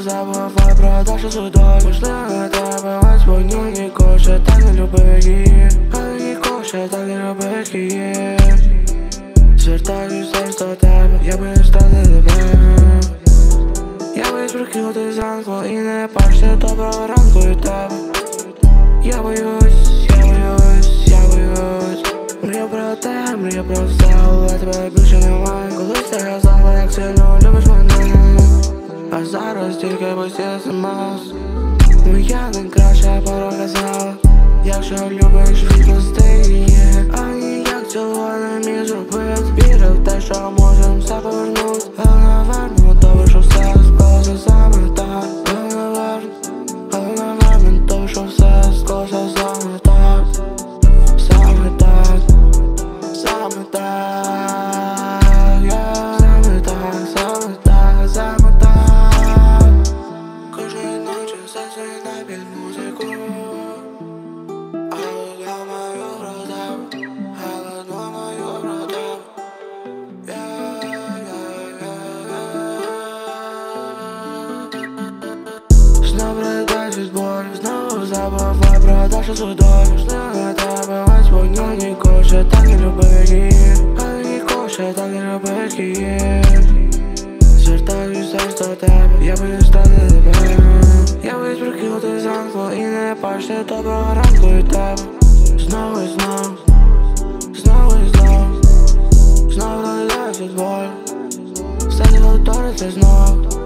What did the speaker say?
забувай про що судоль Можливо тебе ось вогню нікого ще так не любив її Але нікого ще так не любив її Звертаюсь зараз до тебе, я боюсь стати тебе Я боюсь прокинути зранку і не бачити доброго ранку від тебе. Я боюсь, я боюсь, я боюсь. Мрію про те, мрію про все, але тебе більше немає зараз тільки смс Ну я не краще пора казала Якщо любиш, відпусти її А ніяк цього судоль Можливо на тебе ось вогню нікого ще так не любив до тебе, я боюсь стати тебе. Я боюсь прокинути зранку і не бачити доброго ранку і тебе Знову і знов, знову і знов, Знову ридаюсь від боль. Все не повториться знов